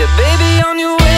Yeah, baby, on your way.